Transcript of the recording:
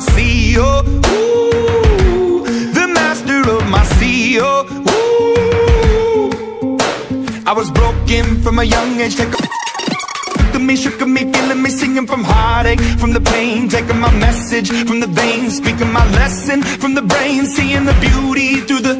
My. Oh, ooh, the master of my. Oh, ooh. I was broken from a young age. Take a me, shook me, feeling me, singing from heartache, from the pain, taking my message from the veins, speaking my lesson from the brain, seeing the beauty through the